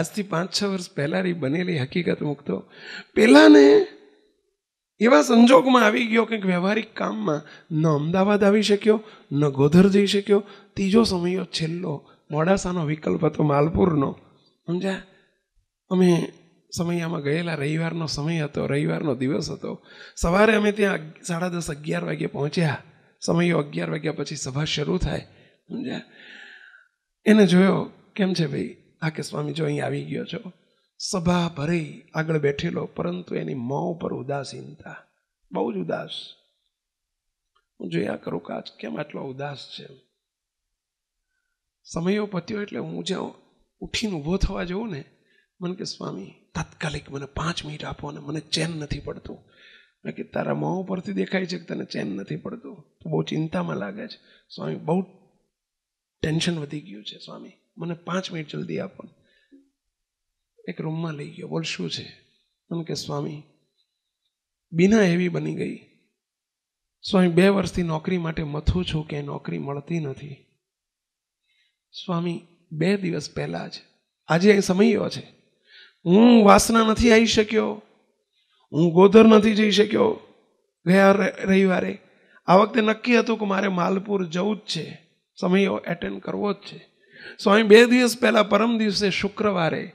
આજથી પાંચ છ વર્ષ પહેલાંની બનેલી હકીકત મૂકતો પહેલાંને એવા સંજોગમાં આવી ગયો કંઈક વ્યવહારિક કામમાં ન અમદાવાદ આવી શક્યો, ન ગોધર જઈ શક્યો, ત્રીજો સમયો છેલ્લો, મોડાસાનો વિકલ્પ હતો માલપુરનો. સમજ્યા? અમે સમયામાં ગયેલા, રવિવારનો સમય હતો, રવિવારનો દિવસ હતો. સવારે અમે ત્યાં સાડા દસ અગિયાર વાગે પહોંચ્યા. સમયો અગિયાર વાગ્યા પછી સભા શરૂ થાય. સમજ્યા? એને જોયો, કેમ છે ભાઈ? આ કે સ્વામી જો અહીં આવી ગયો છો. સભા ભરી આગળ બેઠેલો, પરંતુ એની મોં ઉપર ઉદાસીનતા. બહુ જ ઉદાસ. હું જોયા કરું કે આજ કેમ આટલો ઉદાસ છે? સમયો પત્યો એટલે હું જ્યાં ઉઠીને ઊભો થવા જઉં ને, મને કે, સ્વામી, તાત્કાલિક મને પાંચ મિનિટ આપો ને, મને ચેન નથી પડતું. મેં કે તારા મોં ઉપરથી દેખાય છે કે તને ચેન નથી પડતું? તો બહુ ચિંતામાં લાગે છે. સ્વામી, બહુ ટેન્શન વધી ગયું છે, સ્વામી. મને પાંચ મિનિટ જલ્દી આપો. એક રૂમમાં લઈ ગયો. બોલ, શું છે? મને કે, સ્વામી, બિના એવી બની ગઈ. સ્વામી, બે વર્ષથી નોકરી માટે મથું છું કે નોકરી મળતી નથી. સ્વામી, બે દિવસ પહેલા જ, આજે અહીં સમયો છે. હું વાસના નથી આવી શક્યો. હું ગોધર નથી જઈ શક્યો. ગયા રવિવારે. આ વખતે નક્કી હતું કે મારે માલપુર જવું જ છે. સમયો એટેન્ડ કરવો જ છે. સ્વામી, બે દિવસ પહેલા પરમ દિવસે શુક્રવારે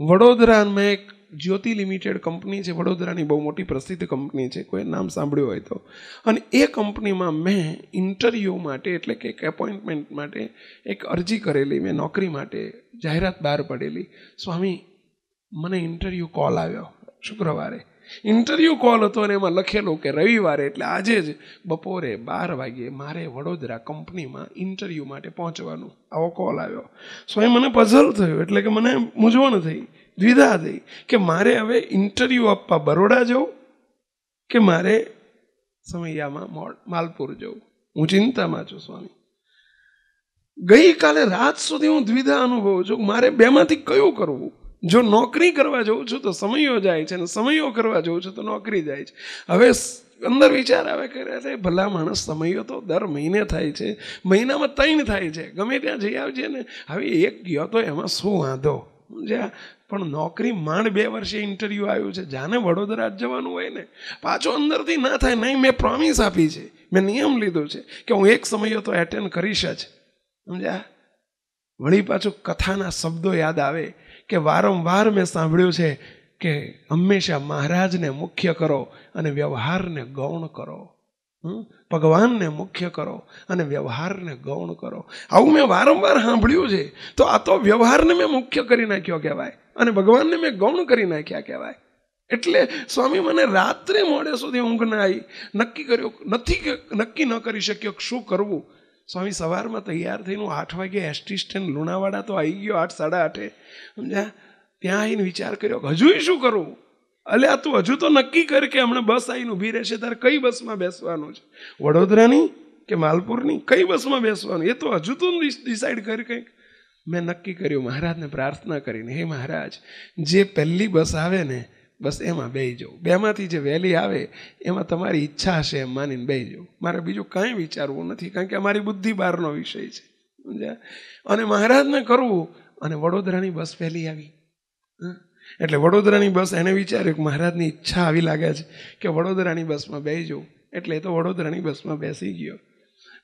વડોદરામાં એક જ્યોતિ લિમિટેડ કંપની છે, વડોદરાની બહુ મોટી પ્રસિદ્ધ કંપની છે, કોઈ નામ સાંભળ્યું હોય તો. અને એ કંપનીમાં મેં ઇન્ટરવ્યૂ માટે, એટલે કે એક એપોઇન્ટમેન્ટ માટે એક અરજી કરેલી, મેં નોકરી માટે જાહેરાત બહાર પડેલી. સ્વામી, મને ઇન્ટરવ્યૂ કોલ આવ્યો શુક્રવારે. ઇન્ટરવ્યૂ કોલ હતો અને એમાં લખેલું કે રવિવારે એટલે આજે જ બપોરે બાર વાગ્યે મારે વડોદરા કંપનીમાં ઇન્ટરવ્યૂ માટે પહોંચવાનું. આવો કોલ આવ્યો. સો એ મને પઝલ થયું, એટલે કે મને મૂંઝવણ થઈ, દ્વિધા થઈ કે મારે હવે ઇન્ટરવ્યૂ આપવા બરોડા જવું કે મારે સમૈયામાં માલપુર જવું? હું ચિંતામાં છું, સ્વામી. ગઈકાલે રાત સુધી હું દ્વિધા અનુભવું છું મારે બેમાંથી કયું કરવું? જો નોકરી કરવા જઉં છું તો સમયો જાય છે અને સમયો કરવા જઉં છું તો નોકરી જાય છે. હવે અંદર વિચાર આવે કે અરે ભલા માણસ સમયો તો દર મહિને થાય છે, મહિનામાં ત્રણ થાય છે. ગમે ત્યાં જઈ આવજે ને. હવે એક ગયો તો એમાં શું વાંધો? સમજ્યા? પણ નોકરી માંડ બે વર્ષે ઇન્ટરવ્યૂ આવ્યું છે. જાને વડોદરા જ જવાનું હોય ને, પાછો અંદરથી ના થાય. નહીં, મેં પ્રોમિસ આપી છે. મેં નિયમ લીધો છે કે હું એક સમયો તો એટેન્ડ કરીશ જ. સમજ્યા? વળી પાછું કથાના શબ્દો યાદ આવે. કે વારંવાર મેં સાંભળ્યું છે કે હંમેશા મહારાજને મુખ્ય કરો અને વ્યવહારને ગૌણ કરો. ભગવાનને મુખ્ય કરો અને વ્યવહારને ગૌણ કરો. આવું મેં વારંવાર સાંભળ્યું છે. તો આ તો વ્યવહારને મેં મુખ્ય કરી નાખ્યો કહેવાય અને ભગવાનને મેં ગૌણ કરી નાખ્યા કહેવાય. એટલે સ્વામી મને રાત્રે મોડે સુધી ઊંઘ ના આવી. નક્કી કર્યો, નથી નક્કી ન કરી શક્યો શું કરવું? સ્વામી, સવારમાં તૈયાર થઈને આઠ વાગે એસટી સ્ટેન્ડ લુણાવાડા તો આવી ગયો આઠ, સાડા આઠે. સમજ્યા? ત્યાં આવીને વિચાર કર્યો હજુ શું કરવું અલ્યા તું હજુ તો નક્કી કર કે હમણાં બસ આવીને ઊભી રહેશે, તારે કઈ બસમાં બેસવાનું છે? વડોદરાની કે માલપુરની? કઈ બસમાં બેસવાનું? એ તો હજુ તો ડિસાઈડ કર કંઈક. મેં નક્કી કર્યું, મહારાજને પ્રાર્થના કરીને, હે મહારાજ, જે પહેલી બસ આવે ને બસ એમાં બેહી જવું બેમાંથી જે વહેલી આવે, એમાં તમારી ઈચ્છા હશે એમ માનીને બેહી જવું મારે બીજું કાંઈ વિચારવું નથી, કારણ કે અમારી બુદ્ધિ બહારનો વિષય છે. સમજ્યા? અને મહારાજને કરવું, અને વડોદરાની બસ પહેલી આવી. એટલે વડોદરાની બસ એને વિચાર્યું કે મહારાજની ઈચ્છા આવી લાગે છે કે વડોદરાની બસમાં બેસી જવું એટલે એ તો વડોદરાની બસમાં બેસી ગયો.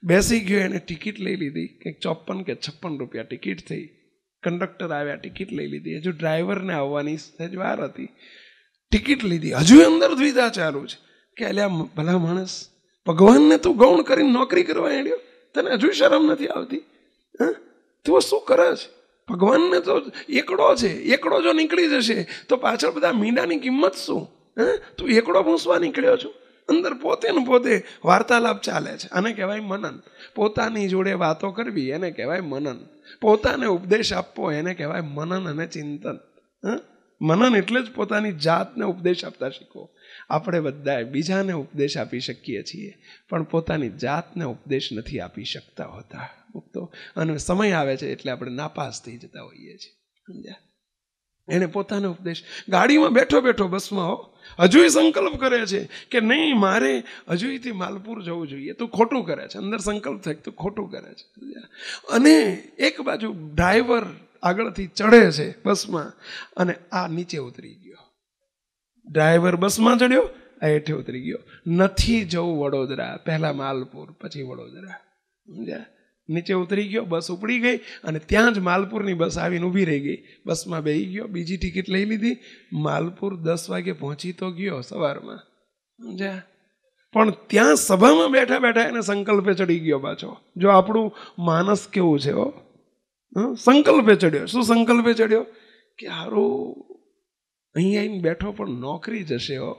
બેસી ગયો, એને ટિકિટ લઈ લીધી, કંઈક ચોપન કે છપ્પન રૂપિયા ટિકિટ થઈ. કંડક્ટર આવ્યા, ટિકિટ લઈ લીધી. હજુ ડ્રાઈવરને આવવાની સહેજ વાર હતી. ટિકિટ લીધી. હજુ અંદર દ્વિધા ચાલુ છે. કે અલ્યા ભલા માણસ, ભગવાનને તું ગૌણ કરીને નોકરી કરવા એડ્યો તને હજુ શરમ નથી આવતી? હા? તું શું કરે છે? ભગવાનને તો એકડો છે. એકડો જો નીકળી જશે, તો પાછળ બધા મીંડાની કિંમત શું? હા? તું એકડો ભૂંસવા નીકળ્યો છું? અંદર પોતે ને પોતે વાર્તાલાપ ચાલે છે. આને કહેવાય મનન. પોતાની જોડે વાતો કરવી, એને કહેવાય મનન. પોતાને ઉપદેશ આપવો, એને કહેવાય મનન અને ચિંતન. હા? મનન એટલે જ પોતાની જાતને ઉપદેશ આપતા શીખો આપણે બધાએ બીજાને ઉપદેશ આપી શકીએ છીએ, પણ પોતાની જાતને ઉપદેશ નથી આપી શકતા હોતા. મુક્તો. અને સમય આવે છે એટલે આપણે નાપાસ થઈ જતા હોઈએ છીએ. સમજ્યા? એને પોતાનો ઉપદેશ ગાડીમાં બેઠો બેઠો બસમાં હો. હજુય સંકલ્પ કરે છે કે નહીં, મારે હજુયથી માલપુર જવું જોઈએ. તો ખોટું કરે છે. અંદર સંકલ્પ થાય તો ખોટું કરે છે. અને એક બાજુ ડ્રાઈવર આગળથી ચડે છે બસમાં અને આ નીચે ઉતરી ગયો. ડ્રાઈવર બસમાં ચડ્યો, આ હેઠે ઉતરી ગયો. નથી જવું વડોદરા, પહેલા માલપુર, પછી વડોદરા. સમજ્યા? નીચે ઉતરી ગયો, બસ ઉપડી ગઈ અને ત્યાં જ માલપુરની બસ આવીને ઊભી રહી ગઈ. બસમાં બેસી ગયો, બીજી ટિકિટ લઈ લીધી. માલપુર દસ વાગે પહોંચી તો ગયો સવારમાં. સમજ્યા? પણ ત્યાં સભામાં બેઠા બેઠા એને સંકલ્પે ચડી ગયો પાછો. જો આપણું માનસ કેવું છે હો? સંકલ્પે ચડ્યો. શું સંકલ્પે ચડ્યો? કે હારું અહીંયા આવીને બેઠો પણ નોકરી જશે હો.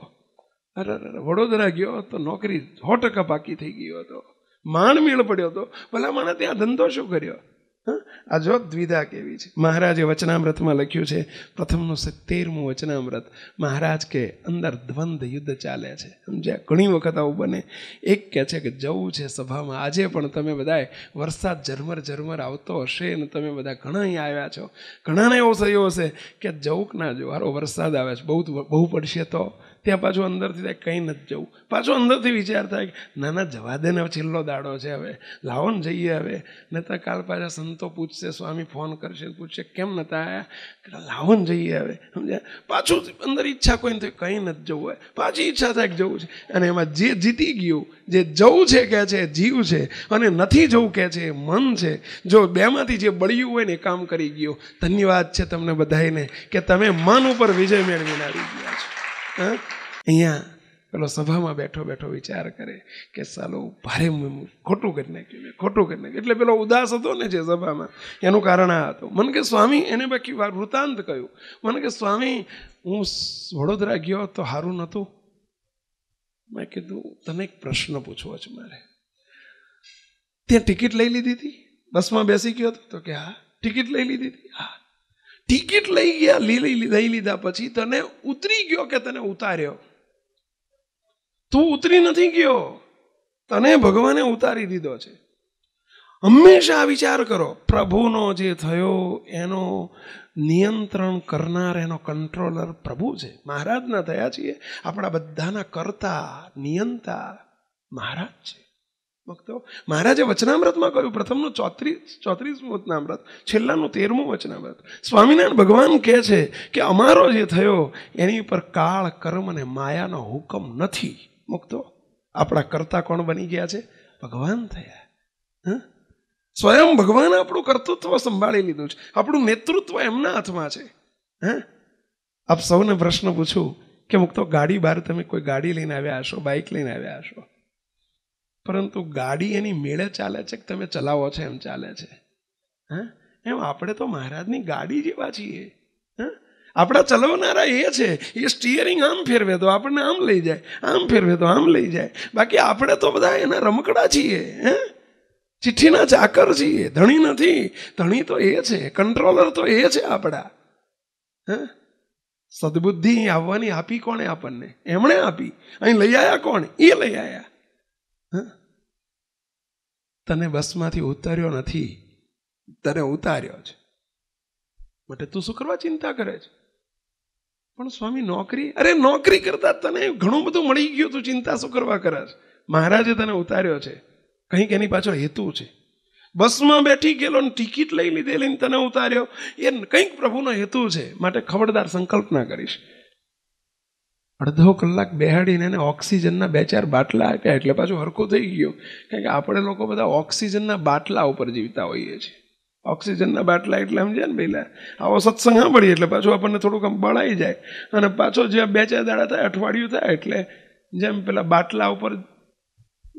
અરે વડોદરા ગયો તો નોકરી સો ટકા પાકી થઈ ગયો હતો. માણ મેળ પડ્યો હતો. ભલા મને ત્યાં ધંધો શું કર્યો? આ જો દ્વિધા કેવી છે? મહારાજે વચનામૃતમાં લખ્યું છે, પ્રથમનું સિત્તેરમું વચનામૃત મહારાજ કે અંદર દ્વંદ યુદ્ધ ચાલે છે. સમજ્યા? ઘણી વખત આવું બને. એક કહે છે કે, જવું છે સભામાં. આજે પણ તમે બધાએ વરસાદ ઝરમર ઝરમર આવતો હશે અને તમે બધા ઘણા અહીં આવ્યા છો. ઘણાને એવો થયો હશે કે જવું ના જો હારો વરસાદ આવે છે. બહુ બહુ પડશે તો ત્યાં પાછું અંદરથી થાય, કંઈ નથી જવું. પાછું અંદરથી વિચાર થાય કે, ના ના, જવા દે ને છેલ્લો દાડો છે હવે. લાવો ને જઈએ હવે. ને તો કાલ પાછા સંતો પૂછશે, સ્વામી ફોન કરશે પૂછશે, કેમ નતા આવ્યા લાવો ને જઈએ હવે. સમજ્યા? પાછું અંદર ઈચ્છા કોઈ નથી કંઈ નથી જવું હોય. પાછી ઈચ્છા થાય કે જવું છે. અને એમાં જે જીતી ગયું, જે જવું છે કે છે, જીવ છે, અને નથી જવું કે છે મન છે. જો બેમાંથી જે બળ્યું હોય ને એ કામ કરી ગયું. ધન્યવાદ છે તમને બધાને કે તમે મન ઉપર વિજય મેળવીને આવી ગયા છો. અહીંયા પેલો સભામાં બેઠો બેઠો વિચાર કરે કે સાલો ભારે ખોટું કરી નાખ્યું મેં, ખોટું કરી નાખ્યું. એટલે પેલો ઉદાસ હતો ને જે સભામાં, એનું કારણ આ હતું. મને કે સ્વામી, એને બાકી વૃતાંત કહ્યું. મને કે સ્વામી, હું વડોદરા ગયો તો સારું નહોતું? મેં કીધું, તને એક પ્રશ્ન પૂછવો છે મારે. ત્યાં ટિકિટ લઈ લીધી હતી? બસમાં બેસી ગયો હતો? તો કે, હા. ટિકિટ લઈ લીધી હતી? હા. ટિકિટ લઈ ગયા, લીલી લઈ લીધા પછી તને ઉતરી ગયો કે તને ઉતાર્યો? તું ઉતરી નથી ગયો. તને ભગવાને ઉતારી દીધો છે. હંમેશા વિચાર કરો, પ્રભુનો જે થયો, એનો નિયંત્રણ કરનાર, એનો કંટ્રોલર પ્રભુ છે. મહારાજના થયા છીએ, આપણા બધાના કરતા નિયંતા મહારાજ છે. ભક્તો, મહારાજે વચનામૃતમાં કહ્યું, પ્રથમનું ચોત્રીસ ચોત્રીસમું વચનામૃત, છેલ્લાનું તેરમું વચનામૃત. સ્વામિનારાયણ ભગવાન કહે છે કે અમારો જે થયો, એની ઉપર કાળ, કર્મ અને માયાનો હુકમ નથી. મુક્તો, આપણા કરતા કોણ બની ગયા છે? ભગવાન થયા. સ્વયં ભગવાન આપણું કર્તૃત્વ સંભાળી લીધું છે. આપણું નેતૃત્વ એમના હાથમાં છે. હે? આપ સૌને પ્રશ્ન પૂછું કે મુક્તો, ગાડી બહાર તમે કોઈ ગાડી લઈને આવ્યા હશો બાઇક લઈને આવ્યા હશો? પરંતુ ગાડી એની મેળે ચાલે છે કે તમે ચલાવો છો એમ ચાલે છે? હા? એમ આપણે તો મહારાજની ગાડી જેવા છીએ. હા? આપણા ચલાવનારા એ છે, એ સ્ટિયરિંગ આમ ફેરવે તો આપણને આમ લઈ જાય, આમ ફેરવે તો આમ લઈ જાય. બાકી આપણે તો બધા એના રમકડા છીએ, હે? ચિઠ્ઠીના ચાકર છીએ, ધણી નથી. ધણી તો એ છે કંટ્રોલર તો એ છે આપણા. હા? સદબુદ્ધિ આવવાની આપી કોણે આપણને? એમણે આપી. અહીં લઈ આવ્યા કોણ? એ લઈ આવ્યા તને બસમાંથી ઉતાર્યો નથી, તને ઉતાર્યો છે. માટે તું શું કરવા ચિંતા કરે છે? પણ સ્વામી, નોકરી, અરે નોકરી કરતા તને ઘણું બધું મળી ગયું તું, ચિંતા શું કરવા કરે છે મહારાજે તને ઉતાર્યો છે. કંઈક એની પાછળ હેતુ છે. બસમાં બેઠી ગયેલો ને ટિકિટ લઈ લીધેલી તને ઉતાર્યો, એ કંઈક પ્રભુનો હેતુ છે. માટે ખબરદાર સંકલ્પના કરીશ. અડધો કલાક બેહાડીને એને ઓક્સિજનના બે ચાર બાટલા આપ્યા એટલે પાછું હરખું થઈ ગયું. કારણ કે આપણે લોકો બધા ઓક્સિજનના બાટલા ઉપર જીવતા હોઈએ છીએ. ઓક્સિજનના બાટલા એટલે સમજ્યા ને પહેલાં આવો સત્સંગ સાંભળીએ એટલે પાછું આપણને થોડુંક આમ બળાઈ જાય. અને પાછો જે બે ચાર દાડા થાય, અઠવાડિયું થાય એટલે જેમ પેલા બાટલા ઉપર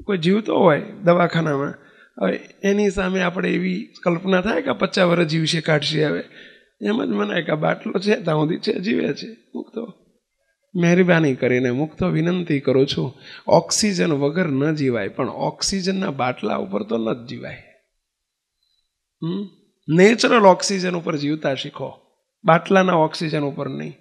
કોઈ જીવતો હોય દવાખાનામાં, હવે એની સામે આપણે એવી કલ્પના થાય કે પચાસ વર્ષ જીવશે કાઢશે હવે. એમ જ મને કે બાટલો છે, ત્યાં સુધી છે, જીવે છે. મૂકતો. મહેરબાની કરીને મુક્ત વિનંતી કરું છું. ઓક્સિજન વગર ન જીવાય, પણ ઓક્સિજનના બાટલા ઉપર તો ન જ જીવાય. નેચરલ ઓક્સિજન ઉપર જીવતા શીખો. બાટલાના ઓક્સિજન ઉપર નહીં.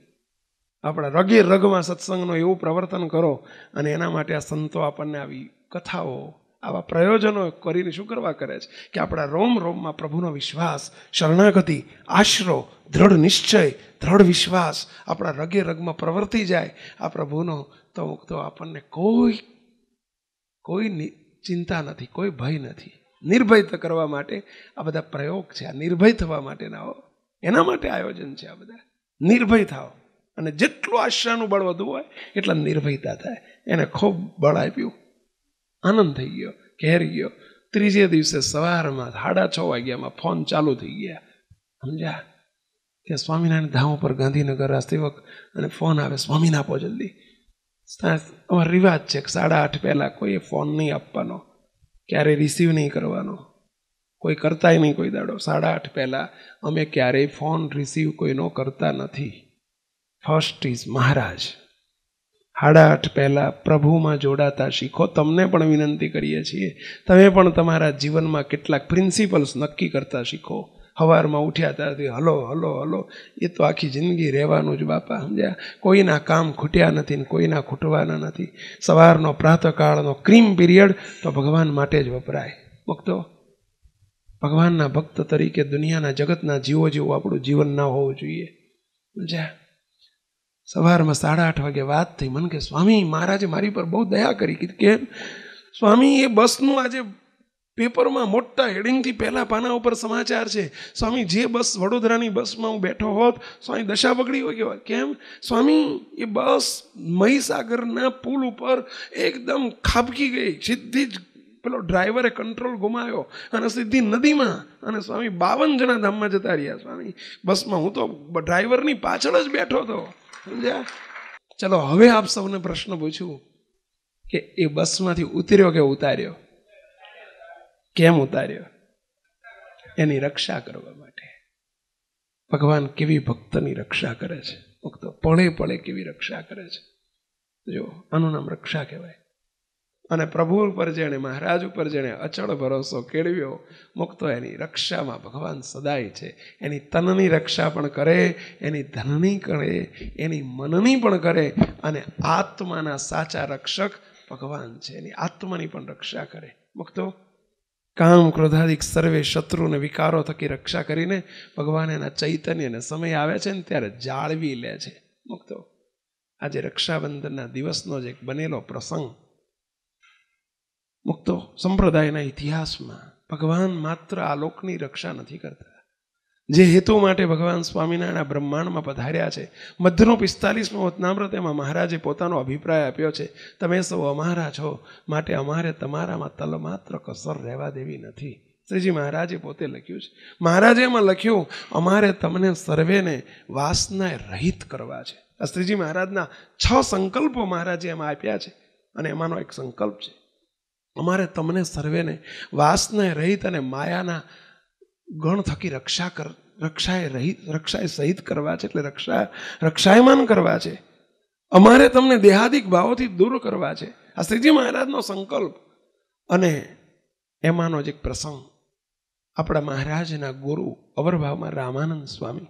આપણા રગે રગમાં સત્સંગનો એવું પ્રવર્તન કરો અને એના માટે આ સંતો આપણને આવી કથાઓ આવા પ્રયોજનો કરીને શું કરવા કરે છે? કે આપણા રોમ રોમમાં પ્રભુનો વિશ્વાસ, શરણાગતિ, આશરો, દ્રઢ નિશ્ચય, દ્રઢ વિશ્વાસ આપણા રગે રગમાં પ્રવર્તી જાય. આ પ્રભુનો તો તો આપણને કોઈ કોઈ ચિંતા નથી, કોઈ ભય નથી. નિર્ભય કરવા માટે આ બધા પ્રયોગ છે, આ નિર્ભય થવા માટેના એના માટે આયોજન છે આ બધા. નિર્ભય થાવ અને જેટલું આશાનું બળ વધુ હોય, એટલા નિર્ભયતા થાય. એને ખૂબ બળ આપ્યું. આનંદ થઈ ગયો, ઘેર ગયો. ત્રીજે દિવસે સવારમાં સાડા છ વાગ્યામાં ફોન ચાલુ થઈ ગયા. સમજ્યા? ત્યાં સ્વામિનારાયણ ધામ ઉપર ગાંધીનગર સેવક અને ફોન આવે, સ્વામીને આપો જલ્દી. અમારો રિવાજ છે કે સાડા આઠ પહેલાં કોઈએ ફોન નહીં આપવાનો, ક્યારેય રિસીવ નહીં કરવાનો. કોઈ કરતાય નહીં કોઈ દાડો. સાડા આઠ પહેલાં અમે ક્યારેય ફોન રિસીવ કોઈનો કરતા નથી. First is Maharaj. સાડા આઠ પહેલાં પ્રભુમાં જોડાતા શીખો. તમને પણ વિનંતી કરીએ છીએ. તમે પણ તમારા જીવનમાં કેટલાક પ્રિન્સિપલ્સ નક્કી કરતા શીખો. સવારમાં ઉઠ્યા ત્યારથી હલો હલો હલો. એ તો આખી જિંદગી રહેવાનું જ બાપા, સમજ્યા? કોઈના કામ ખૂટ્યા નથી ને કોઈના ખૂટવાના નથી. સવારનો પ્રાતકાળનો ક્રીમ પીરિયડ તો ભગવાન માટે જ વપરાય. ભક્તો, ભગવાનના ભક્ત તરીકે દુનિયાના જગતના જીવો જેવું આપણું જીવન ના હોવું જોઈએ. સમજ્યા? સવારમાં સાડા આઠ વાગે વાત થઈ. મને કે, સ્વામી, મહારાજે મારી પર બહુ દયા કરી કીધું. કે, સ્વામી, એ બસનું આજે પેપરમાં મોટા હેડિંગથી પહેલાં પાના ઉપર સમાચાર છે. સ્વામી, જે બસ વડોદરાની બસમાં હું બેઠો હોત, સ્વામી, દશા બગડી હોય કેવા? કેમ? સ્વામી, એ બસ મહીસાગરના પુલ ઉપર એકદમ ખાબકી ગઈ. સીધી જ પેલો ડ્રાઈવરે કંટ્રોલ ગુમાવ્યો અને સીધી નદીમાં અને સ્વામી બાવન જણા ધામમાં જતા રહ્યા. સ્વામી, બસમાં હું તો ડ્રાઈવરની પાછળ જ બેઠો હતો. સમજ્યા? ચલો, હવે આપ સૌને પ્રશ્ન પૂછું કે એ બસમાંથી ઉતર્યો કે ઉતાર્યો? કેમ ઉતાર્યો? એની રક્ષા કરવા માટે. ભગવાન કેવી ભક્તની રક્ષા કરે છે? ભક્તો પળે પળે કેવી રક્ષા કરે છે? જો, આનું નામ રક્ષા કહેવાય. અને પ્રભુ ઉપર જેણે, મહારાજ ઉપર જેણે અચળ ભરોસો કેળવ્યો, મુક્તો એની રક્ષામાં ભગવાન સદાય છે. એની તનની રક્ષા પણ કરે, એની ધનની કરે, એની મનની પણ કરે અને આત્માના સાચા રક્ષક ભગવાન છે. એની આત્માની પણ રક્ષા કરે. મુક્તો, કામ ક્રોધાદિક સર્વે શત્રુને વિકારો થકી રક્ષા કરીને ભગવાન એના ચૈતન્યને સમય આવે છે ને ત્યારે જાળવી લે છે. મુક્તો, આજે રક્ષાબંધનના દિવસનો જ એક બનેલો પ્રસંગ મુક્તો સંપ્રદાયના ઇતિહાસમાં ભગવાન માત્ર આ લોકની રક્ષા નથી કરતા. જે હેતુ માટે ભગવાન સ્વામિનારાયણ બ્રહ્માંડમાં પધાર્યા છે, મધ્યનો પિસ્તાલીસમો વતનામ્રત એમાં મહારાજે પોતાનો અભિપ્રાય આપ્યો છે, તમે સૌ અમારા છો, માટે અમારે તમારામાં તલ માત્ર કસર રહેવા દેવી નથી. શ્રીજી મહારાજે પોતે લખ્યું છે. મહારાજે એમાં લખ્યું, અમારે તમને સર્વેને વાસનાએ રહિત કરવા છે. આ શ્રીજી મહારાજના છ સંકલ્પો મહારાજે એમાં આપ્યા છે, અને એમાંનો એક સંકલ્પ છે અમારે તમને સર્વેને વાસને રહિત અને માયાના ગણ થકી રક્ષા કર, રક્ષાએ રહિત, રક્ષાએ સહિત કરવા છે એટલે રક્ષા, રક્ષાયમાન કરવા છે. અમારે તમને દેહાદિક ભાવોથી દૂર કરવા છે. આ શ્રીજી મહારાજનો સંકલ્પ અને એમાંનો જ એક પ્રસંગ. આપણા મહારાજના ગુરુ અવરભાવમાં રામાનંદ સ્વામી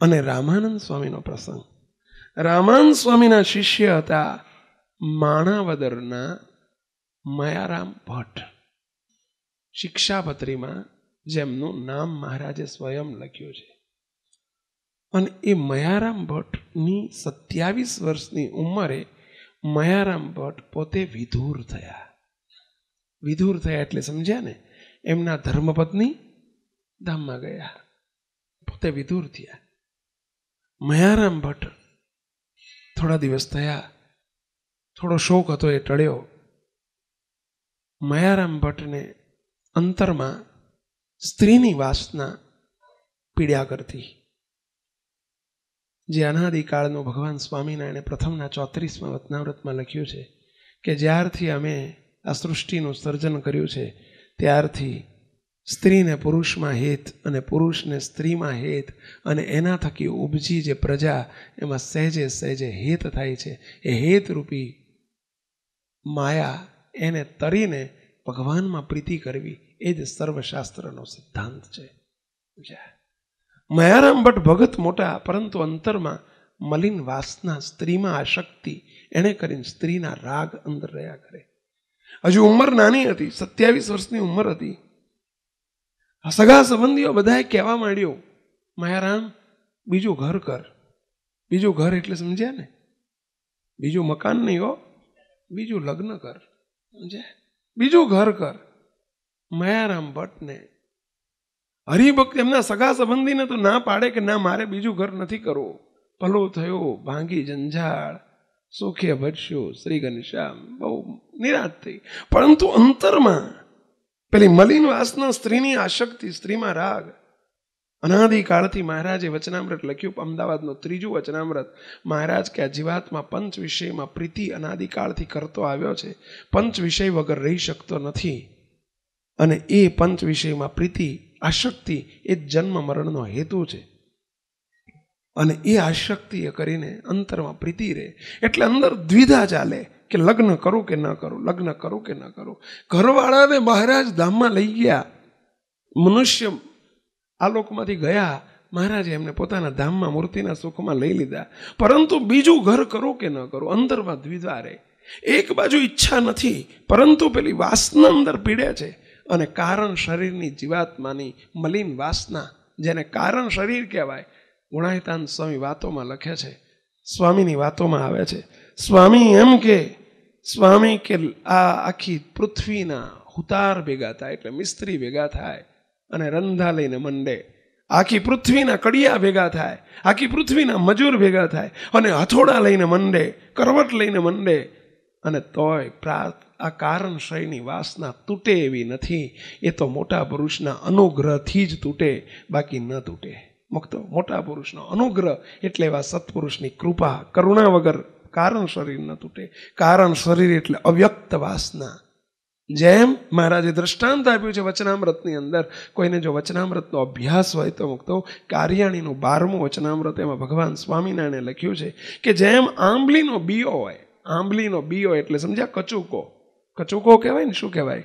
અને રામાનંદ સ્વામીનો પ્રસંગ. રામાનંદ સ્વામીના શિષ્ય હતા માણાવદરના મયારામ ભટ્ટ. શિક્ષાપત્રીમાં જેમનું નામ મહારાજે સ્વયં લખ્યું છે. અને એ મયારામ ભટ્ટની સત્યાવીસ વર્ષની ઉંમરે મયારામ ભટ્ટ પોતે વિધુર થયા. વિધુર થયા એટલે સમજ્યા ને? એમના ધર્મપત્ની ધામમાં ગયા. પોતે વિધુર થયા. મયારામ ભટ્ટ થોડા દિવસ થયા. થોડો શોક હતો એ ટળ્યો. મયારામ ભટ્ટને અંતરમાં સ્ત્રીની વાસના પીડ્યા કરતી. જે અનાદિકાળનું ભગવાન સ્વામિનારાયણે પ્રથમના ચોત્રીસમાં વતનાવ્રતમાં લખ્યું છે કે જ્યારથી અમે આ સૃષ્ટિનું સર્જન કર્યું છે, ત્યારથી સ્ત્રીને પુરુષમાં હેત અને પુરુષને સ્ત્રીમાં હેત અને એના થકી ઉપજી જે પ્રજા, એમાં સહેજે સહેજે હેત થાય છે. એ હેતરૂપી માયા એને તરીને ભગવાનમાં પ્રીતિ કરવી એ જ સર્વશાસ્ત્રનો સિદ્ધાંત છે. મયારામ ભટ્ટ ભગત મોટા, પરંતુ અંતરમાં મલિન વાસના સ્ત્રીમાં આશક્તિ એણે કરીને સ્ત્રીના રાગ અંદર રહ્યા કરે. હજુ ઉંમર નાની હતી, સત્યાવીસ વર્ષની ઉંમર હતી. સગા સંબંધીઓ બધાએ કહેવા માંડ્યો, મયારામ, બીજું ઘર કર. બીજું ઘર એટલે સમજ્યા ને? બીજું મકાન નહીં હો. બીજું લગ્ન કર. બીજું ઘર કર. મયારામ ભટ્ટને. હરિભક્ત એમના સગા સંબંધીને તો ના પાડે કે ના મારે બીજું ઘર નથી કરવું. ભલો થયો, ભાંગી જંજાળ સુખે ભજ્યો શ્રી ઘનશ્યામ. બહુ નિરાશ થઈ. પરંતુ અંતરમાં પેલી મલિન વાસના સ્ત્રીની આશક્તિ, સ્ત્રીમાં રાગ. અનાદિકાળથી મહારાજે વચનામૃત લખ્યું. અમદાવાદનું ત્રીજું વચનામૃત મહારાજ કે આ જીવાતમાં પંચ વિષયમાં પ્રીતિ અનાદિકાળથી કરતો આવ્યો છે. પંચ વિષય વગર રહી શકતો નથી. અને એ પંચ વિષયમાં પ્રીતિ, આશક્તિ એ જન્મ મરણનો હેતુ છે. અને એ આશક્તિ કરીને અંતરમાં પ્રીતિ રહે. એટલે અંદર દ્વિધા ચાલે કે લગ્ન કરું કે ન કરું, લગ્ન કરું કે ન કરું. ઘરવાળાને મહારાજ ધામમાં લઈ ગયા. મનુષ્ય આ લોકમાંથી ગયા, મહારાજે એમને પોતાના ધામમાં મૂર્તિના સુખમાં લઈ લીધા. પરંતુ બીજું ઘર કરો કે ન કરો અંદરમાં રહે એક બાજુ ઈચ્છા નથી, પરંતુ પેલી વાસના અંદર પીડે છે. અને કારણ શરીરની જીવાત્માની મલિન વાસના, જેને કારણ શરીર કહેવાય, ગુણાયતાન સ્વામી વાતોમાં લખે છે. સ્વામીની વાતોમાં આવે છે. સ્વામી એમ કે, સ્વામી કે આ આખી પૃથ્વીના હુતાર ભેગા થાય, એટલે મિસ્ત્રી ભેગા થાય અને રંધા લઈને મંડે. આખી પૃથ્વીના કડિયા ભેગા થાય, આખી પૃથ્વીના મજૂર ભેગા થાય અને હથોડા લઈને મંડે, કરવટ લઈને મંડે. અને તોય પ્રાર્થ આ કારણશયની વાસના તૂટે એવી નથી. એ તો મોટા પુરુષના અનુગ્રહથી જ તૂટે, બાકી ન તૂટે. મુક્ત મોટા પુરુષનો અનુગ્રહ એટલે એવા સત્પુરુષની કૃપા, કરુણા વગર કારણ શરીર ન તૂટે. કારણ શરીર એટલે અવ્યક્ત વાસના. જેમ મહારાજે દ્રષ્ટાંત આપ્યું છે વચનામૃતની અંદર, કોઈને જો વચનામૃતનો અભ્યાસ હોય તો મુક્તો કાર્યાણીનું બારમું વચનામૃત એમાં ભગવાન સ્વામિનારાયણે લખ્યું છે કે જેમ આંબલીનો બીઓ હોય, આંબલીનો બીઓ એટલે સમજ્યા કચુકો. કચુકો કહેવાય ને, શું કહેવાય?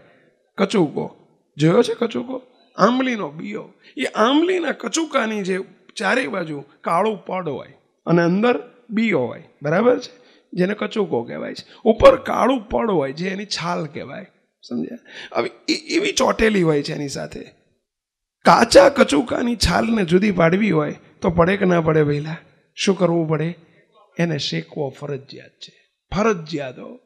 કચુકો. જોયો છે કચુકો? આંબલીનો બીઓ એ આંબલીના કચુકાની જે ચારેય બાજુ કાળું પડ હોય અને અંદર બીઓ હોય, બરાબર છે? જેને કચુકો કહેવાય છે. ઉપર કાળું પડ હોય, જે એની છાલ કહેવાય. સમજ્યા? હવે એવી ચોટેલી હોય છે એની સાથે. કાચા કચુકાની છાલને જુદી પાડવી હોય તો પડે કે ના પડે પહેલા શું કરવું પડે? એને શેકવો ફરજિયાત છે. ફરજિયાત હો.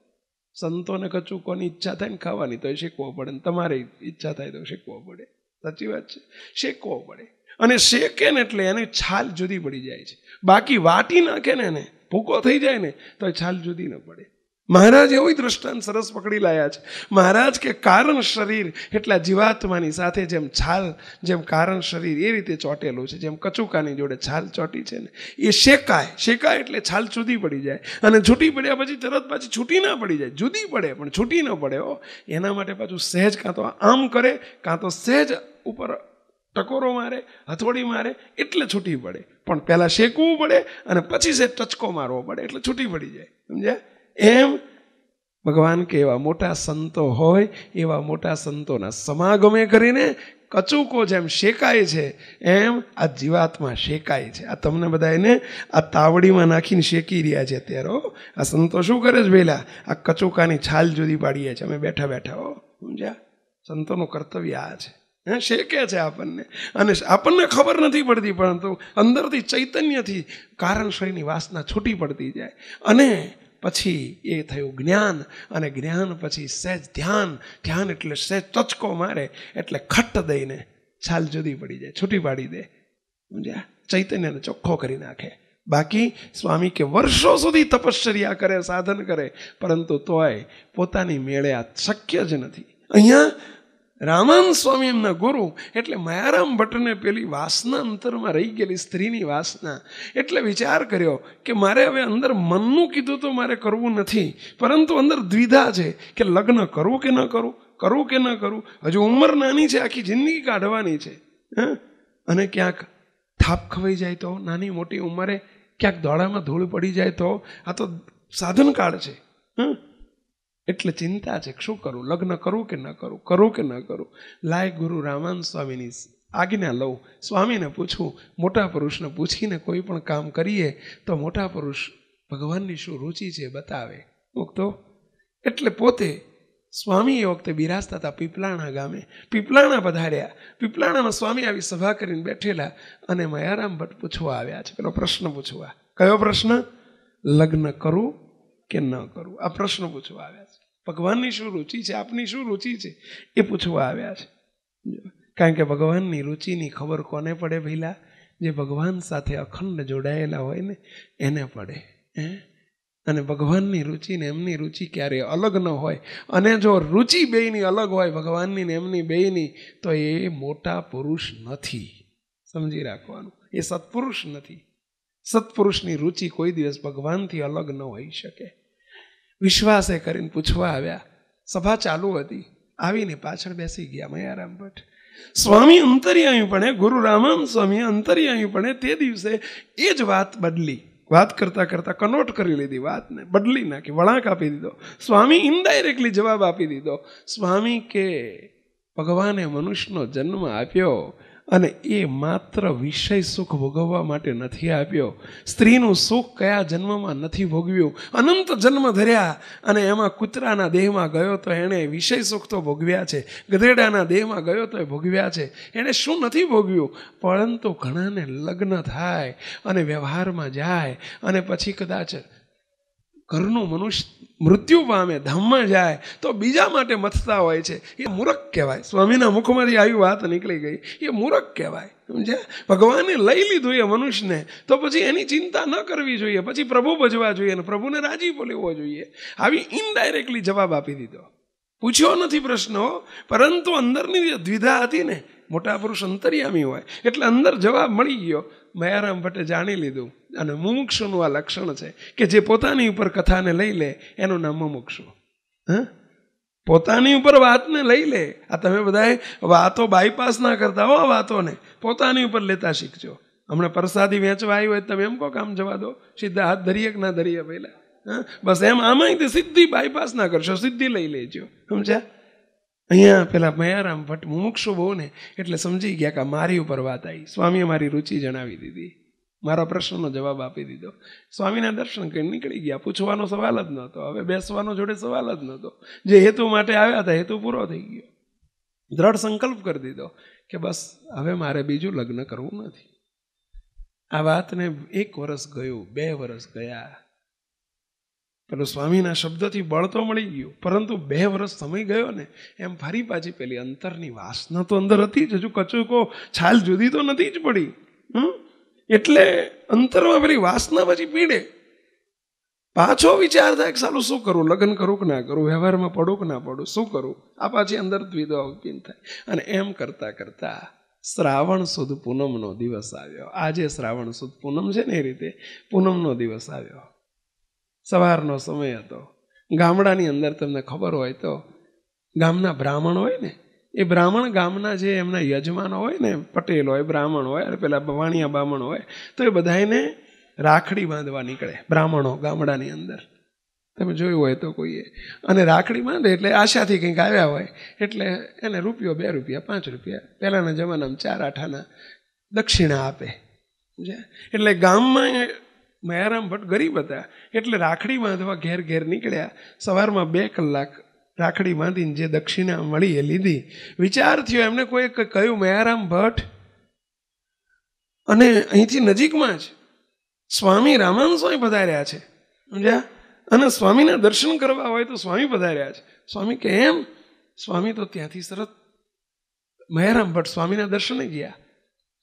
સંતોને કચુકોની ઈચ્છા થાય ને ખાવાની તો એ શેકવો પડે ને તમારે ઈચ્છા થાય તો શેકવો પડે. સાચી વાત છે? શેકવો પડે. અને શેકે ને એટલે એની છાલ જુદી પડી જાય છે. બાકી વાટી નાખે ને એને, ભૂકો થઈ જાય ને, તો એ છાલ જુદી ન પડે. મહારાજ એવું દ્રષ્ટાંત સરસ પકડી લાયા છે. મહારાજ કે કારણ શરીર એટલા જીવાત્માની સાથે જેમ છાલ, જેમ કારણ શરીર એ રીતે ચોટેલું છે. જેમ કચુકાની જોડે છાલ ચોટી છે ને, એ શેકાય. શેકાય એટલે છાલ જુદી પડી જાય. અને છૂટી પડ્યા પછી તરત પાછી છૂટી ના પડી જાય. જુદી પડે, પણ છૂટી ન પડે હો. એના માટે પાછું સહેજ કાં તો આમ કરે, કાં તો સહેજ ઉપર ટકોરો મારે, હથોડી મારે, એટલે છૂટી પડે. પણ પહેલાં શેકવું પડે અને પછી સહેજ ટચકો મારવો પડે, એટલે છૂટી પડી જાય. સમજ્યા? એમ ભગવાન કે એવા મોટા સંતો હોય, એવા મોટા સંતોના સમાગમે કરીને કચુકો જેમ શેકાય છે, એમ આ જીવાતમાં શેકાય છે. આ તમને બધા એને આ તાવડીમાં નાખીને શેકી રહ્યા છે અત્યારે આ સંતો શું કરે છે પહેલાં આ કચુકાની છાલ જુદી પાડીએ છે. અમે બેઠા બેઠા, હો. સમજ્યા? સંતોનું કર્તવ્ય આ છે. હે, શેકે છે આપણને. અને આપણને ખબર નથી પડતી, પરંતુ અંદરથી ચૈતન્યથી કારણશ્રયની વાસના છૂટી પડતી જાય. અને પછી એ થયું જ્ઞાન અને જ્ઞાન પછી સહેજ ધ્યાન ધ્યાન એટલે સહેજ ટચકો મારે એટલે ખટ્ટ દઈને છાલ જુદી પડી જાય, છૂટી પાડી દે. સમજ્યા? ચૈતન્યને ચોખ્ખો કરી નાખે. બાકી સ્વામી કે વર્ષો સુધી તપશ્ચર્યા કરે, સાધન કરે, પરંતુ તોય પોતાની મેળે આ શક્ય જ નથી. અહીંયા રામાન સ્વામી એમના ગુરુ. એટલે માયારામ ભટ્ટને પેલી વાસના અંતરમાં રહી ગયેલી સ્ત્રીની વાસના. એટલે વિચાર કર્યો કે મારે હવે અંદર મનનું કીધું તો મારે કરવું નથી. પરંતુ અંદર દ્વિધા છે કે લગ્ન કરવું કે ન કરવું કરવું કે ન કરવું હજુ ઉંમર નાની છે, આખી જિંદગી કાઢવાની છે. અને ક્યાંક થાપ ખવાઈ જાય તો, નાની મોટી ઉંમરે ક્યાંક દોડામાં ધૂળ પડી જાય તો, આ તો સાધન કાળ છે. હા? એટલે ચિંતા છે શું કરું? લગ્ન કરું કે ન કરું? કરું કે ન કરું? લાય ગુરુ રામાન સ્વામીની આજ્ઞા લઉં. સ્વામીને પૂછું, મોટા પુરુષને પૂછીને કોઈ પણ કામ કરીએ તો મોટા પુરુષ ભગવાનની શું રુચિ છે બતાવે? તો એટલે પોતે સ્વામી એ વખતે બિરાજતા હતા પીપલાણા ગામે. પીપલાણા પધાર્યા. પીપલાણામાં સ્વામી આવી સભા કરીને બેઠેલા અને મયારામ ભટ્ટ પૂછવા આવ્યા છે. પેલો પ્રશ્ન પૂછવા. કયો પ્રશ્ન? લગ્ન કરું કે ન કરવું આ પ્રશ્ન પૂછવા આવ્યા છે. ભગવાનની શું રુચિ છે? આપની શું રુચિ છે? એ પૂછવા આવ્યા છે. કારણ કે ભગવાનની રુચિની ખબર કોને પડે પહેલા જે ભગવાન સાથે અખંડ જોડાયેલા હોય ને, એને પડે. હે? અને ભગવાનની રુચિ ને એમની રુચિ ક્યારેય અલગ ન હોય. અને જો રુચિ બેયની અલગ હોય, ભગવાનની ને એમની બેયની, તો એ મોટા પુરુષ નથી. સમજી રાખવાનું. એ સત્પુરુષ નથી. સત્પુરુષની રુચિ કોઈ દિવસ ભગવાનથી અલગ ન હોઈ શકે. વિશ્વાસે કરીને પૂછવા આવ્યા. સભા ચાલુ હતી. આવીને પાછળ બેસી ગયા મયારામ ભટ્ટ. સ્વામી અંતર્યામી પણ ગુરુ રામાન સ્વામી અંતર્યામી પણ તે દિવસે એ જ વાત બદલી. વાત કરતા કરતા કનોટ કરી લીધી વાતને, બદલી નાખી, વળાંક આપી દીધો. સ્વામી ઇનડાયરેક્ટલી જવાબ આપી દીધો. સ્વામી કે, ભગવાને મનુષ્યનો જન્મ આપ્યો અને એ માત્ર વિષય સુખ ભોગવવા માટે નથી આપ્યો. સ્ત્રીનું સુખ કયા જન્મમાં નથી ભોગવ્યું? અનંત જન્મ ધર્યા અને એમાં કૂતરાના દેહમાં ગયો તો એણે વિષય સુખ તો ભોગવ્યા છે. ગધેડાના દેહમાં ગયો તો એ ભોગવ્યા છે. એણે શું નથી ભોગવ્યું? પરંતુ ઘણાને લગ્ન થાય અને વ્યવહારમાં જાય અને પછી કદાચ ઘરનું મનુષ્ય મૃત્યુ પામે, ધામમાં જાય, તો બીજા માટે મથતા હોય છે. એ મૂરખ કહેવાય. સ્વામીના મુખમાંથી આવી વાત નીકળી ગઈ. એ મૂરખ કહેવાય. સમજ્યા? ભગવાને લઈ લીધું એ મનુષ્યને. તો પછી એની ચિંતા ન કરવી જોઈએ. પછી પ્રભુ ભજવા જોઈએ અને પ્રભુને રાજી બોલવો જોઈએ. આવી ઇનડાયરેક્ટલી જવાબ આપી દીધો. પૂછ્યો નથી પ્રશ્નો પરંતુ અંદરની જે દ્વિધા હતી ને, મોટા પુરુષ અંતર્યામી હોય. એટલે અંદર જવાબ મળી ગયો. મયારામ ભટ્ટે જાણી લીધું. અને મુમુક્ષુનું આ લક્ષણ છે કે જે પોતાની ઉપર કથાને લઈ લે, એનું નામ મુમુક્ષુ. હા? પોતાની ઉપર વાતને લઈ લે. આ તમે બધાએ વાતો બાયપાસ ના કરતા હો વાતોને. પોતાની ઉપર લેતા શીખજો. હમણાં પ્રસાદી વેચવા આવી હોય તમે એમ કહો કામ જવા દો. સીધા હાથ ધરીએ કે ના ધરીએ પહેલાં. હા? બસ એમ આમાં સિદ્ધિ બાયપાસ ના કરશો સિદ્ધિ લઈ લેજો. સમજ્યા? અહીંયા પેલા મયારામ ભટ્ટ મુમુક્ષુ બહુ ને એટલે સમજી ગયા કે મારી ઉપર વાત આવી. સ્વામીએ મારી રુચિ જણાવી દીધી. મારા પ્રશ્નનો જવાબ આપી દીધો. સ્વામીના દર્શન કરી નીકળી ગયા. પૂછવાનો સવાલ જ નહોતો. હવે બેસવાનો જોડે સવાલ જ નહોતો. જે હેતુ માટે આવ્યા હતા, હેતુ પૂરો થઈ ગયો. દ્રઢ સંકલ્પ કરી દીધો કે બસ, હવે મારે બીજું લગ્ન કરવું નથી. આ વાતને એક વર્ષ ગયું, બે વર્ષ ગયા. પેલો સ્વામીના શબ્દથી બળ તો મળી ગયું, પરંતુ બે વર્ષ સમય ગયો ને, એમ ફરી પાછી પેલી અંતરની વાસના તો અંદર હતી જ. હજુ કચુકો છાલ જુદી તો નથી જ પડી. હમ? એટલે અંતરમાં પેલી વાસના પછી પીડે. પાછો વિચાર થાય કે સાલું શું કરું? લગ્ન કરું કે ના કરું? વ્યવહારમાં પડું કે ના પડું? શું કરું? આ પાછી અંદર દ્વિધા ઉત્પન્ન થાય. અને એમ કરતા કરતા શ્રાવણ સુદ પૂનમનો દિવસ આવ્યો. આજે શ્રાવણ સુદ પૂનમ છે ને એ રીતે? પૂનમનો દિવસ આવ્યો. સવારનો સમય હતો. ગામડાની અંદર તમને ખબર હોય તો ગામના બ્રાહ્મણ હોય ને એ બ્રાહ્મણ ગામના જે એમના યજમાનો હોય ને, પટેલ હોય બ્રાહ્મણ હોય અને પેલા વાણિયા બ્રાહ્મણ હોય, તો એ બધાને રાખડી બાંધવા નીકળે બ્રાહ્મણો ગામડાની અંદર. તમે જોયું હોય તો કોઈએ. અને રાખડી બાંધે એટલે આશાથી કંઈક આવ્યા હોય, એટલે એને રૂપિયો બે રૂપિયા, પાંચ રૂપિયા, પહેલાંના જમાનામાં ચાર આઠાના દક્ષિણા આપે. એટલે ગામમાં મયારામ ભટ્ટ ગરીબ હતા, એટલે રાખડી બાંધવા ઘેર ઘેર નીકળ્યા. સવારમાં બે કલાક રાખડી બાંધીને જે દક્ષિણા મળી એ લીધી. વિચાર થયો, એમને કોઈ કહ્યું, મયારામ ભટ્ટ, અને અહીંથી નજીકમાં જ સ્વામી રામાન સ્વામી પધાર્યા છે. સમજ્યા? અને સ્વામીના દર્શન કરવા હોય તો સ્વામી પધાર્યા છે. સ્વામી કે, એમ? સ્વામી તો ત્યાંથી સરસ મયારામ ભટ્ટ, સ્વામીના દર્શને ગયા.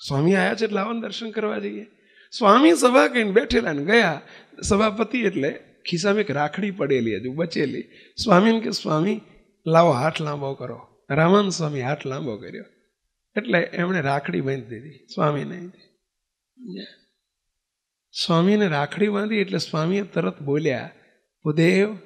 સ્વામી આવ્યા છે એટલે આવન દર્શન કરવા જઈએ. સ્વામી સભા કહીને બેઠેલા ને ગયા. સભાપતિ એટલે ખિસ્સામાં એક રાખડી પડેલી હજુ બચેલી. સ્વામીને કે, સ્વામી, લાવો હાથ લાંબો કરો. રામાન સ્વામી હાથ લાંબો કર્યો. એટલે એમણે રાખડી બાંધી દીધી સ્વામીને સ્વામીને રાખડી બાંધી એટલે સ્વામીએ તરત બોલ્યા, ભૂદેવ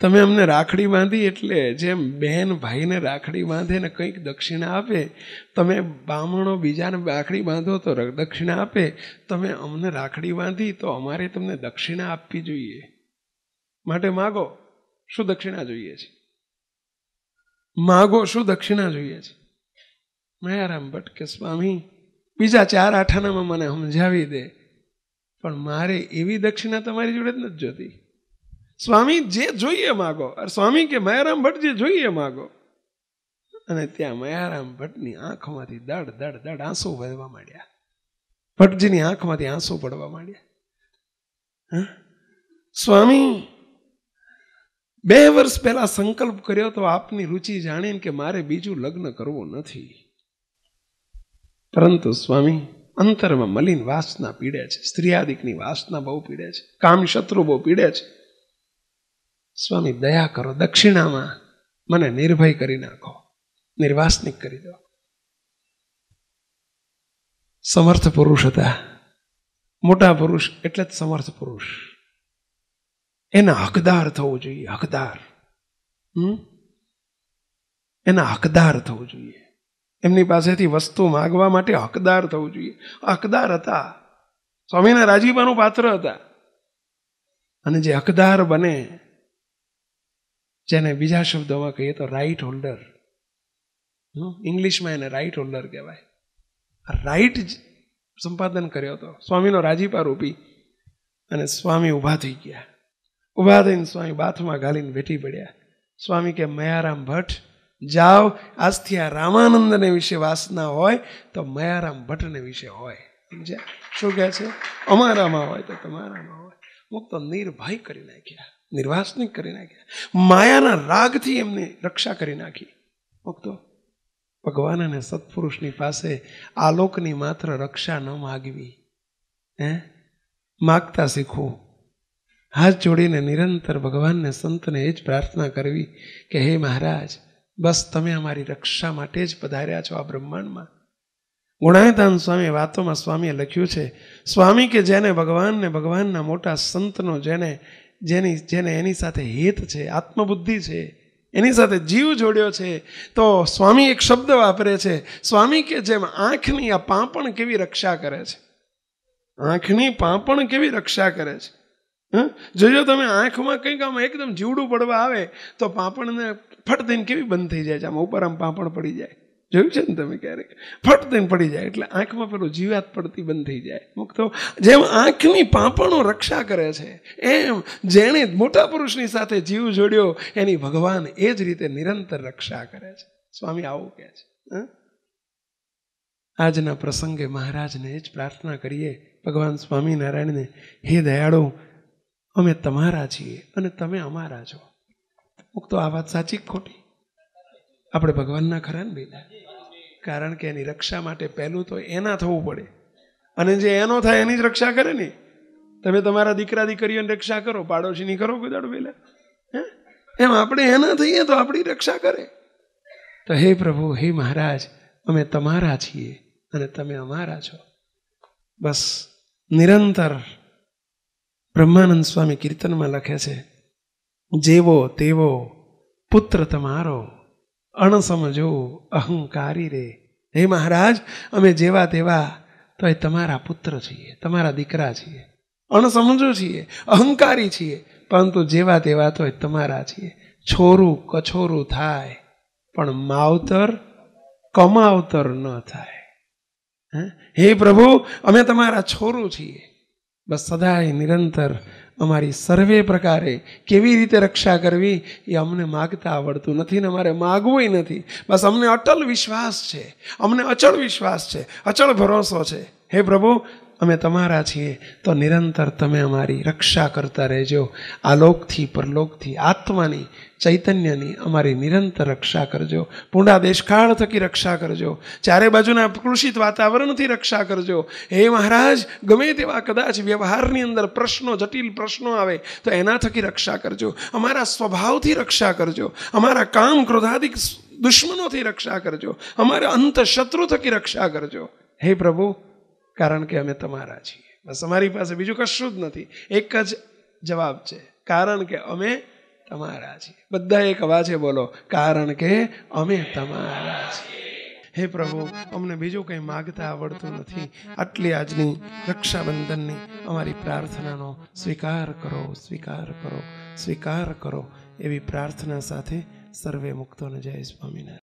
તમે અમને રાખડી બાંધી એટલે જેમ બહેન ભાઈને રાખડી બાંધે ને કંઈક દક્ષિણા આપે, તમે બામણો બીજાને રાખડી બાંધો તો દક્ષિણા આપે, તમે અમને રાખડી બાંધી તો અમારે તમને દક્ષિણા આપવી જોઈએ. માટે માગો, શું દક્ષિણા જોઈએ છે? માગો શું દક્ષિણા જોઈએ છે? મયારામ ભટ્ટ કે, સ્વામી, બીજા ચાર આઠાનામાં મને સમજાવી દે, પણ મારે એવી દક્ષિણા તમારી જોડે જ નથી જોતી. સ્વામી જે જોઈએ માગો સ્વામી કે મયારામ ભટ્ટ જે જોઈએ માગો. અને ત્યાં મયારામ ભટ્ટની આંખમાંથી દડ દડ દડ આંસુ વહેવા માંડ્યા. ભટ્ટજીની આંખમાંથી આંસુ પડવા માંડ્યા. સ્વામી, બે વર્ષ પહેલા સંકલ્પ કર્યો તો આપની રુચિ જાણીને કે મારે બીજું લગ્ન કરવું નથી. પરંતુ સ્વામી, અંતરમાં મલિન વાસના પીડે છે, સ્ત્રીયાદિકની વાસના બહુ પીડે છે કામ શત્રુ બહુ પીડે છે. સ્વામી, દયા કરો, દક્ષિણામાં મને નિર્ભય કરી નાખો, નિર્વાસનિક કરી દો. સમર્થ પુરુષ હતા. મોટા પુરુષ એટલે જ સમર્થ પુરુષ. એના હકદાર થવું જોઈએ, હકદાર. હમ? એના હકદાર થવું જોઈએ. એમની પાસેથી વસ્તુ માગવા માટે હકદાર થવું જોઈએ. હકદાર હતા. સ્વામીના રાજીપાનું પાત્ર હતા. અને જે હકદાર બને જેને બીજા શબ્દોમાં કહીએ તો રાઇટ હોલ્ડર ઇંગ્લિશમાં એને રાઇટ હોલ્ડર કહેવાય. રાઈટ સંપાદન કર્યો હતો. સ્વામીનો રાજીપા રૂપી અને સ્વામી ઊભા થઈ ગયા. ઊભા થઈને સ્વામી બાથમાં ગાલીને બેઠી પડ્યા. સ્વામી કે, મયારામ ભટ્ટ, જાઓ. આજથી આ રામાનંદને વિશે વાસના હોય તો મયારામ ભટ્ટને વિશે હોય. સમજ્યા? શું કહે છે? અમારામાં હોય તો તમારામાં હોય. મુક્ત નિર્ભય કરી નાખ્યા. નિર્વાસનિક કરી નાખ્યા માયાના રાગથી એમને રક્ષા કરી નાખી. ભક્તો, ભગવાન અને સત્પુરુષની પાસે આલોકની માત્ર રક્ષા ન માગવી. હે? માગતા શીખવું હાથ જોડીને નિરંતર ભગવાનને સંતને એ જ પ્રાર્થના કરવી કે, હે મહારાજ, બસ તમે અમારી રક્ષા માટે જ પધાર્યા છો આ બ્રહ્માંડમાં. ગુણાયતાન સ્વામી વાતોમાં સ્વામીએ લખ્યું છે, સ્વામી કે જેને ભગવાનને ભગવાનના મોટા સંતનો જેને જેની, જેને એની સાથે હેત છે, આત્મબુદ્ધિ છે, એની સાથે જીવ જોડ્યો છે, તો સ્વામી એક શબ્દ વાપરે છે, સ્વામી કે જેમ આંખની આ પાંપણ કેવી રક્ષા કરે છે? આંખની પાંપણ કેવી રક્ષા કરે છે? જોજો તમે આંખમાં કંઈક આમ એકદમ જીવડું પડવા આવે, તો પાંપણને ફટ દઈને કેવી બંધ થઈ જાય છે? આમ ઉપર આમ પાંપણ પડી જાય. જોયું છે ને તમે ક્યારેક. ફટ દઈને પડી જાય એટલે આંખમાં પેલું જીવાત પડતી બંધ થઈ જાય. મુક્તો જેમ આંખની પાંપણો રક્ષા કરે છે, એમ જેણે મોટા પુરુષની સાથે જીવ જોડ્યો, એની ભગવાન એ જ રીતે નિરંતર રક્ષા કરે છે. સ્વામી આવું કહે છે આજના પ્રસંગે મહારાજને જ પ્રાર્થના કરીએ, ભગવાન સ્વામિનારાયણને, હે દયાળો, અમે તમારા છીએ અને તમે અમારા છો. મુક્તો આ વાત સાચી ખોટી? આપણે ભગવાનના ખરા ને બેટા? કારણ કે એની રક્ષા માટે પહેલું તો એના થવું પડે. અને જે એનો થાય એની જ રક્ષા કરે ને. તમે તમારા દીકરા દીકરીઓની રક્ષા કરો, પાડોશીની કરો કોઈ દાડો હે? એમ આપણે એના થઈએ તો આપણી રક્ષા કરે. તો હે પ્રભુ, હે મહારાજ, અમે તમારા છીએ અને તમે અમારા છો. બસ, નિરંતર બ્રહ્માનંદ સ્વામી કીર્તનમાં લખે છે, જેવો તેવો પુત્ર તમારો અણસમજો, અહંકારી રે. હે મહારાજ, અમે જેવા તેવા તો એ તમારા પુત્ર છીએ, તમારા દીકરા છીએ. અણસમજો છીએ, અહંકારી છીએ, પરંતુ જેવા તેવા તો એ તમારા છીએ. છોરું કછોરું થાય, પણ માવતર કમાવતર ન થાય. હે પ્રભુ, અમે તમારા છોરું છીએ. બસ સદાય નિરંતર અમારી સર્વે પ્રકારે કેવી રીતે રક્ષા કરવી એ અમને માગતા આવડતું નથી ને અમારે માગવું નથી. બસ અમને અટલ વિશ્વાસ છે. અમને અચળ વિશ્વાસ છે. અચળ ભરોસો છે. હે પ્રભુ અમે તમારા છીએ, તો નિરંતર તમે અમારી રક્ષા કરતા રહેજો. આલોકથી પરલોકથી, આત્માની, ચૈતન્યની અમારી નિરંતર રક્ષા કરજો. પૂર્ણા દેશકાળ થકી રક્ષા કરજો. ચારે બાજુના કૃષિત વાતાવરણથી રક્ષા કરજો. હે મહારાજ, ગમે તેવા કદાચ વ્યવહારની અંદર પ્રશ્નો, જટિલ પ્રશ્નો આવે, તો એના થકી રક્ષા કરજો. અમારા સ્વભાવથી રક્ષા કરજો. અમારા કામ ક્રોધાદિક દુશ્મનોથી રક્ષા કરજો. અમારા અંત શત્રુ થકી રક્ષા કરજો. હે પ્રભુ કારણ કે અમે તમારા છીએ. બસ અમારી પાસે બીજું કશું જ નથી. એક જ જવાબ છે, કારણ કે અમે તમારા છીએ. બધા એક અવાજે બોલો, કારણ કે અમે તમારા છીએ. હે પ્રભુ, અમને બીજું કંઈ માગતા આવડતું નથી. આટલી આજની રક્ષાબંધનની અમારી પ્રાર્થનાનો સ્વીકાર કરો સ્વીકાર કરો સ્વીકાર કરો. એવી પ્રાર્થના સાથે સર્વે મુક્તોને જય સ્વામિનારાયણ.